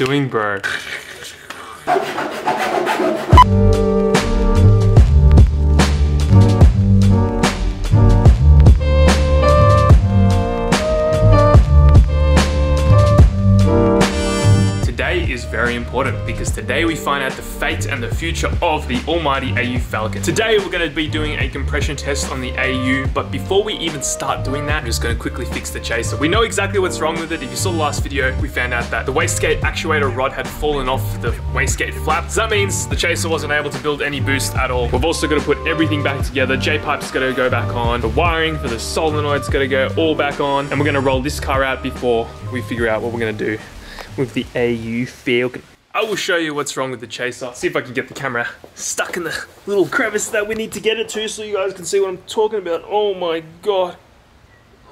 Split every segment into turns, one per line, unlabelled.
you doing, bro? Very important because today we find out the fate and the future of the almighty AU Falcon. Today we're going to be doing a compression test on the AU, but before we even start doing that, I'm just going to quickly fix the chaser. We know exactly what's wrong with it. If you saw the last video, we found out that the wastegate actuator rod had fallen off the wastegate flap. So that means the chaser wasn't able to build any boost at all. We've also got to put everything back together. J-pipe's got to go back on. The wiring for the solenoid's got to go all back on. And we're going to roll this car out before we figure out what we're going to do with the AU Falcon. I will show you what's wrong with the Chaser. See if I can get the camera stuck in the little crevice that we need to get it to so you guys can see what I'm talking about. Oh my god.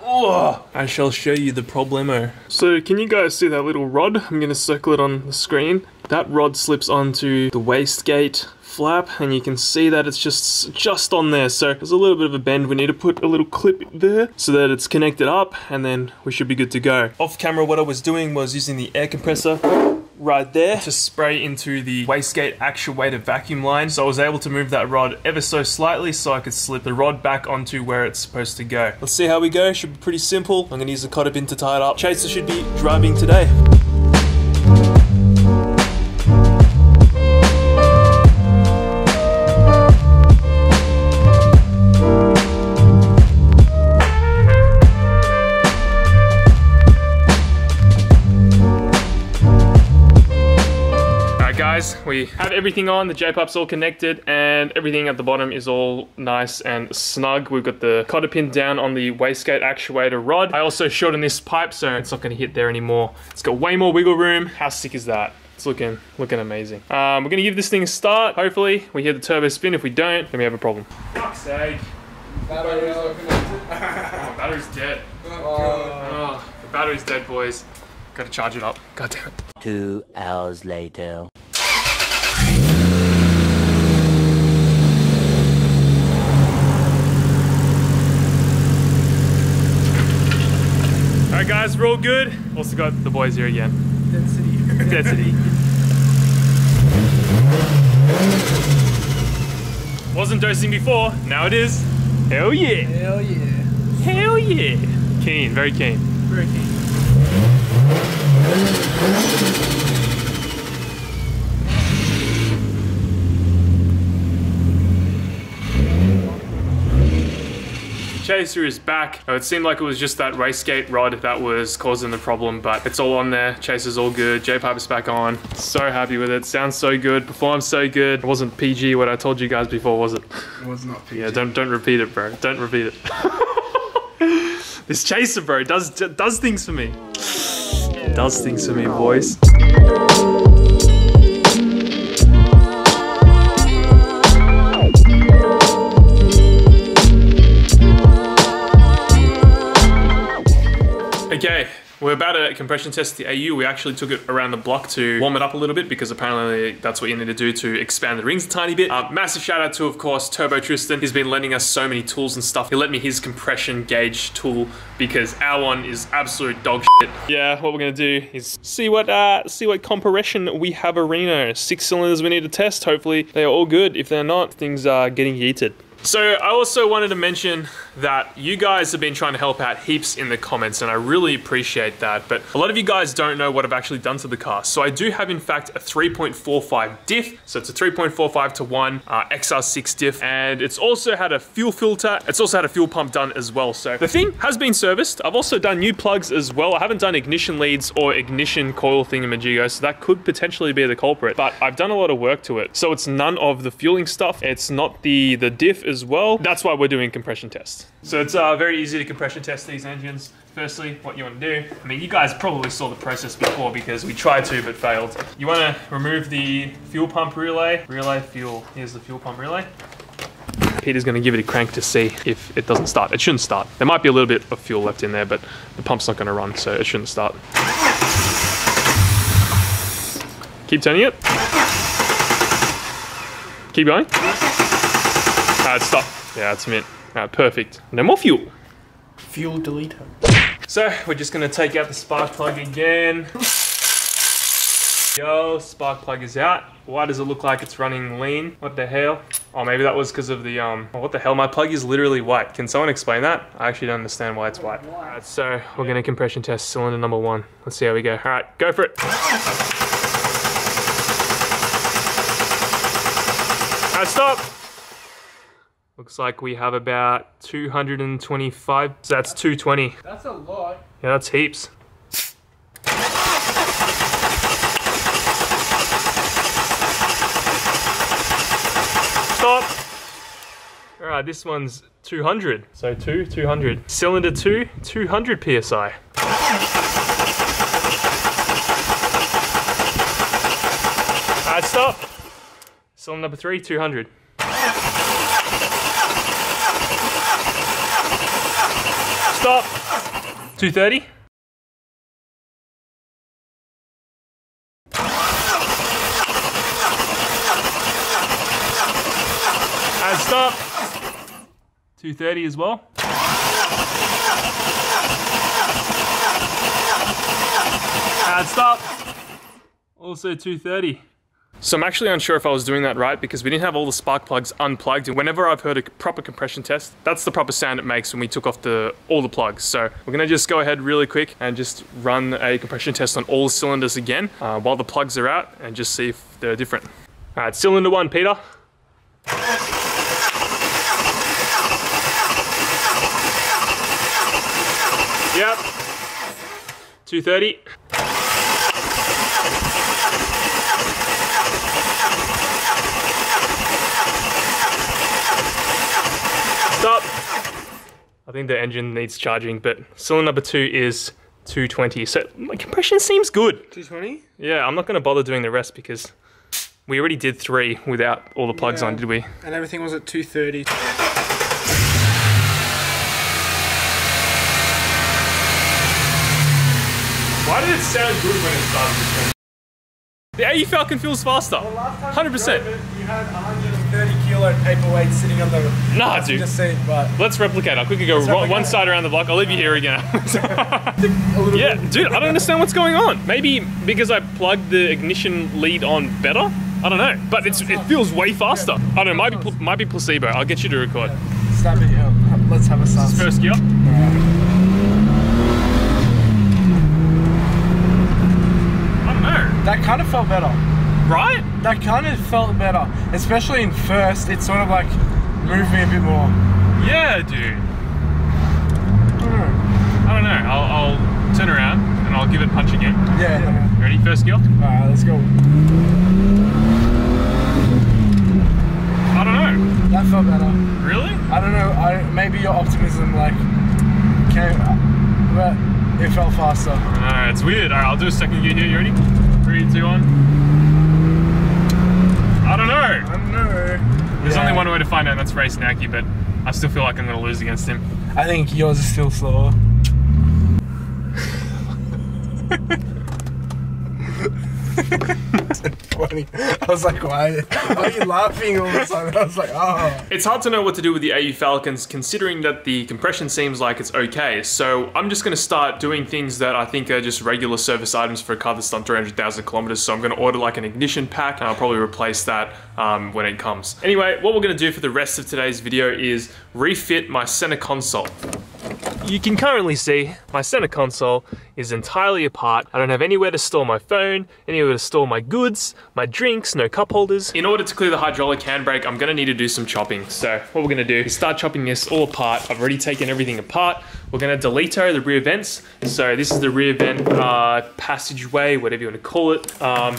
Oh, I shall show you the problemo. So can you guys see that little rod? I'm going to circle it on the screen. That rod slips onto the wastegate flap and you can see that it's just just on there. So there's a little bit of a bend. We need to put a little clip there so that it's connected up and then we should be good to go. Off camera what I was doing was using the air compressor right there to spray into the wastegate actuator vacuum line. So I was able to move that rod ever so slightly so I could slip the rod back onto where it's supposed to go. Let's see how we go. Should be pretty simple. I'm gonna use the cotter pin to tie it up. Chaser should be driving today guys, we have everything on, the J-pipe's all connected, and everything at the bottom is all nice and snug. We've got the cotter pin down on the wastegate actuator rod. I also shortened this pipe, so it's not gonna hit there anymore. It's got way more wiggle room. How sick is that? It's looking looking amazing. Um, we're gonna give this thing a start. Hopefully, we hear the turbo spin. If we don't, then we have a problem. Fuck's sake. Battery's oh, battery's dead. Oh, the battery's dead, boys. Gotta charge it up. God damn it.
Two hours later.
Alright guys, we're all good. Also got the boys here again. Density. Density. Wasn't dosing before, now it is. Hell yeah.
Hell yeah.
Hell yeah. Keen, very keen.
Very keen.
Chaser is back. It seemed like it was just that wastegate rod that was causing the problem, but it's all on there. Chaser's all good. J-pipe's back on. So happy with it. Sounds so good. Performs so good. It wasn't PG what I told you guys before, was it?
It was not PG.
Yeah, don't don't repeat it, bro. Don't repeat it. this Chaser, bro, does does things for me. Does things for me, boys. Okay, we're about to compression test the AU. We actually took it around the block to warm it up a little bit because apparently that's what you need to do to expand the rings a tiny bit. Um, massive shout out to, of course, Turbo Tristan. He's been lending us so many tools and stuff. He lent me his compression gauge tool because our one is absolute dog shit. Yeah, what we're gonna do is see what uh, see what compression we have a Reno. Six cylinders we need to test. Hopefully they are all good. If they're not, things are getting yeeted. So I also wanted to mention that you guys have been trying to help out heaps in the comments and I really appreciate that. But a lot of you guys don't know what I've actually done to the car. So I do have in fact a 3.45 diff. So it's a 3.45 to 1 uh, XR6 diff and it's also had a fuel filter. It's also had a fuel pump done as well. So the thing has been serviced. I've also done new plugs as well. I haven't done ignition leads or ignition coil thingamajigo. So that could potentially be the culprit. But I've done a lot of work to it. So it's none of the fueling stuff. It's not the, the diff as well. That's why we're doing compression tests. So it's uh, very easy to compression test these engines. Firstly, what you want to do, I mean, you guys probably saw the process before because we tried to but failed. You want to remove the fuel pump relay. Relay fuel, here's the fuel pump relay. Peter's going to give it a crank to see if it doesn't start. It shouldn't start. There might be a little bit of fuel left in there, but the pump's not going to run, so it shouldn't start. Keep turning it. Keep going. Uh, stop. Yeah, that's mint. Uh, perfect. No more fuel.
Fuel deleter.
So we're just gonna take out the spark plug again. Yo, spark plug is out. Why does it look like it's running lean? What the hell? Oh, maybe that was because of the, um, oh, what the hell? My plug is literally white. Can someone explain that? I actually don't understand why it's white. All right, so we're gonna compression test cylinder number one. Let's see how we go. All right, go for it. All right, stop. Looks like we have about 225, so that's 220.
That's a lot.
Yeah, that's heaps. Stop. All right, this one's 200. So two, 200. Cylinder two, 200 PSI. All right, stop. Cylinder number three, 200. Stop. 230. And stop. 230 as well. And stop. Also 230. So I'm actually unsure if I was doing that right because we didn't have all the spark plugs unplugged. And whenever I've heard a proper compression test, that's the proper sound it makes when we took off the all the plugs. So we're gonna just go ahead really quick and just run a compression test on all cylinders again uh, while the plugs are out and just see if they're different. All right, cylinder one, Peter. Yep. 230. I think the engine needs charging, but cylinder number two is 220. So my compression seems good.
220?
Yeah, I'm not going to bother doing the rest because we already did three without all the plugs
yeah.
on, did we?
And everything was at 230.
Why did it sound good when it started? The AU Falcon feels faster. 100%.
30 kilo paperweight sitting on the
nah, dude.
seat. But
let's replicate. I'll quickly go one,
one
side around the block. I'll leave you here again. yeah, dude, I don't understand what's going on. Maybe because I plugged the ignition lead on better. I don't know, but it's, it feels way faster. I don't know. Might be might be placebo. I'll get you to record.
Let's have a start.
First gear.
That kind of felt better.
Right?
That kind of felt better. Especially in first, it sort of like moved me a bit more.
Yeah, dude.
Hmm.
I don't know. I'll, I'll turn around and I'll give it a punch again.
Yeah.
Ready? First gear.
Alright, let's go.
I don't know.
That felt better.
Really?
I don't know. I maybe your optimism like came, but it felt faster.
No, it's weird. All right, I'll do a second gear here. You ready? Three, two, one. I don't know.
I don't know.
There's
Yeah.
only one way to find out, and that's Race Naki, but I still feel like I'm going to lose against him.
I think yours is still slower. Funny. I was like, why, why are you laughing all a sudden? I was like, oh.
It's hard to know what to do with the AU Falcons, considering that the compression seems like it's okay. So I'm just going to start doing things that I think are just regular service items for a car that's done 300,000 kilometers. So I'm going to order like an ignition pack, and I'll probably replace that um, when it comes. Anyway, what we're to do for the rest of today's video is refit my center console. You can currently see my center console is entirely apart. I don't have anywhere to store my phone, anywhere to store my goods, my drinks, no cup holders. In order to clear the hydraulic handbrake, I'm gonna need to do some chopping. So what we're gonna do is start chopping this all apart. I've already taken everything apart. We're gonna delito the rear vents. So this is the rear vent uh, passageway, whatever you wanna call it. Um,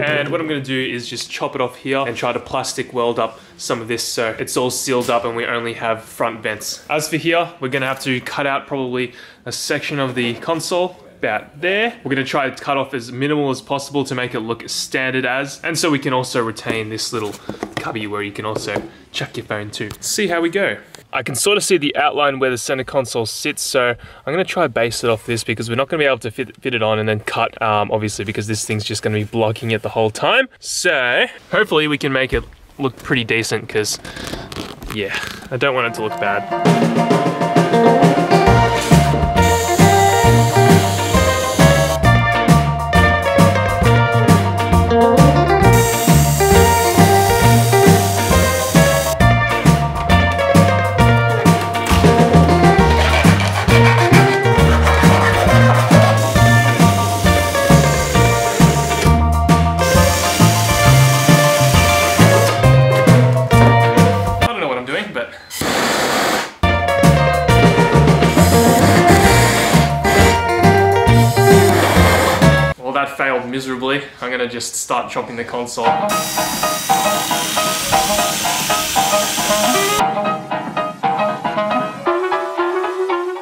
and what I'm gonna do is just chop it off here and try to plastic weld up some of this so it's all sealed up and we only have front vents. As for here, we're gonna have to cut out probably a section of the console about there. We're gonna try to cut off as minimal as possible to make it look as standard as, and so we can also retain this little cubby where you can also chuck your phone to. See how we go. I can sort of see the outline where the center console sits, so I'm gonna try base it off this because we're not gonna be able to fit, fit it on and then cut, um, obviously, because this thing's just gonna be blocking it the whole time. So, hopefully we can make it look pretty decent because, yeah, I don't want it to look bad. That failed miserably. I'm gonna just start chopping the console.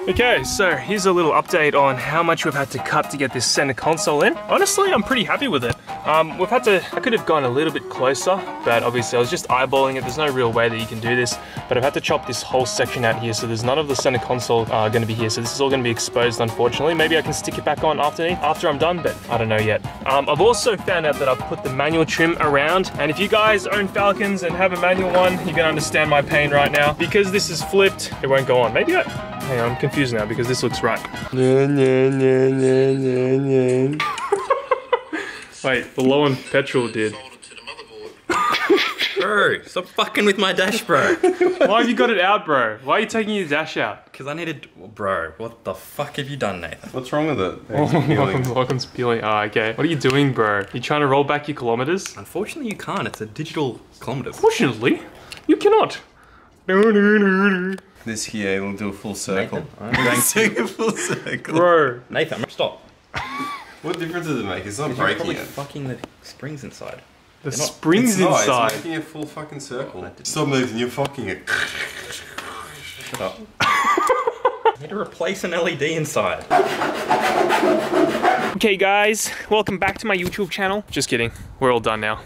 Okay, so here's a little update on how much we've had to cut to get this center console in. Honestly, I'm pretty happy with it. Um, we've had to, I could have gone a little bit closer, but obviously I was just eyeballing it. There's no real way that you can do this, but I've had to chop this whole section out here, so there's none of the center console uh, gonna be here. So this is all gonna be exposed, unfortunately. Maybe I can stick it back on after, after I'm done, but I don't know yet. Um, I've also found out that I've put the manual trim around, and if you guys own Falcons and have a manual one, you can understand my pain right now. Because this is flipped, it won't go on. Maybe I, hang on, I'm confused now because this looks right. Wait, the low on petrol did.
Bro, stop fucking with my dash, bro.
Why have you got it out, bro? Why are you taking your dash out?
Because I needed. Bro, what the fuck have you done, Nathan?
What's wrong with it?
Welcome, welcome to peeling. Oh, okay. What are you doing, bro? You trying to roll back your kilometers?
Unfortunately, you can't. It's a digital kilometers.
Fortunately, you cannot.
This here will do a full circle.
Nathan, I'm going to.
A full circle.
Bro,
Nathan, stop.
What difference does it make? It's not
You're probably
it.
fucking the springs inside.
the
They're not-
springs
It's not,
inside.
It's making a full fucking circle. Oh, Stop moving, you're fucking it.
Shut up. I need to replace an LED inside.
Okay, guys, welcome back to my YouTube channel. Just kidding, we're all done now.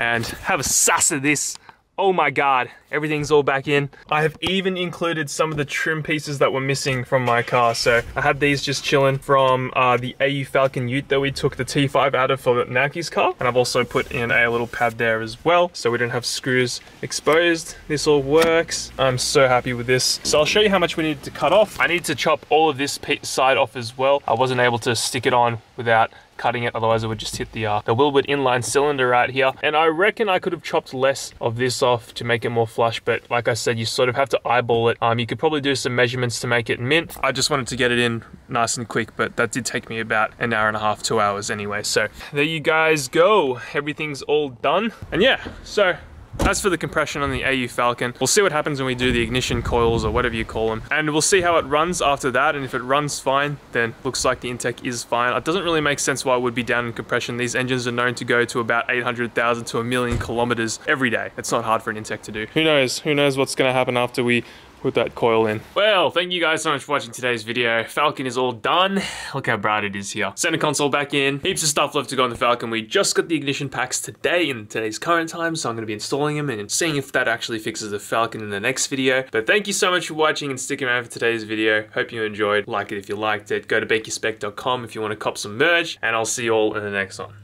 And have a sass of this. Oh my god, everything's all back in. I have even included some of the trim pieces that were missing from my car. So I had these just chilling from uh, the AU Falcon Ute that we took the T5 out of for Naki's car. And I've also put in a little pad there as well. So we don't have screws exposed. This all works. I'm so happy with this. So I'll show you how much we need to cut off. I need to chop all of this side off as well. I wasn't able to stick it on without cutting it otherwise it would just hit the uh, the Wilwood inline cylinder right here. And I reckon I could have chopped less of this off to make it more flush but like I said you sort of have to eyeball it. Um, you could probably do some measurements to make it mint. I just wanted to get it in nice and quick but that did take me about an hour and a half two hours anyway. So there you guys go. Everything's all done. And yeah so as for the compression on the AU Falcon, we'll see what happens when we do the ignition coils or whatever you call them. And we'll see how it runs after that. And if it runs fine, then looks like the Intech is fine. It doesn't really make sense why it would be down in compression. These engines are known to go to about 800,000 to a million kilometers every day. It's not hard for an Intech to do. Who knows? Who knows what's going to happen after we put that coil in. Well, thank you guys so much for watching today's video. Falcon is all done. Look how bright it is here. Center console back in. Heaps of stuff left to go on the Falcon. We just got the ignition packs today in today's current time, so I'm going to be installing them and seeing if that actually fixes the Falcon in the next video. But thank you so much for watching and sticking around for today's video. Hope you enjoyed. Like it if you liked it. Go to benkispec.com if you want to cop some merch, and I'll see you all in the next one.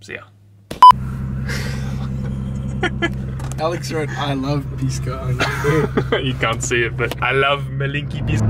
See ya.
Alex wrote, I love Pisca.
you can't see it, but I love Malinki Bis.